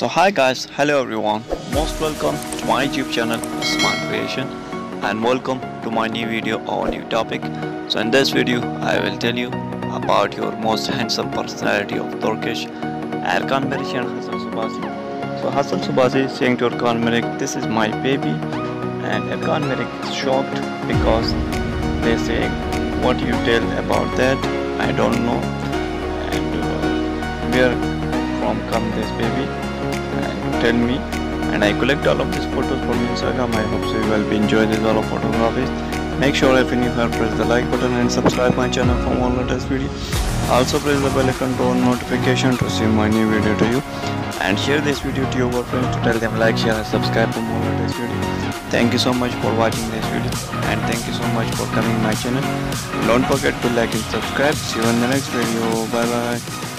So hi guys, hello everyone. Most welcome to my YouTube channel Usman Creation and welcome to my new video or new topic. So in this video I will tell you about your most handsome personality of Turkish Erkan Meric and Hazal Subasi. So Hazal Subasi saying to Erkan Meric, this is my baby and Erkan Meric is shocked because they say what you tell about that I don't know and uh, where from come this baby tell me and I collect all of these photos from Instagram. I hope so you will be enjoy this all of photographies make sure if you new press the like button and subscribe my channel for more latest video. Also press the bell icon to on notification to see my new video to you. And share this video to your friends. To tell them like share and subscribe for more latest video. Thank you so much for watching this video. And thank you so much for coming my channel. Don't forget to like and subscribe. See you in the next video. Bye bye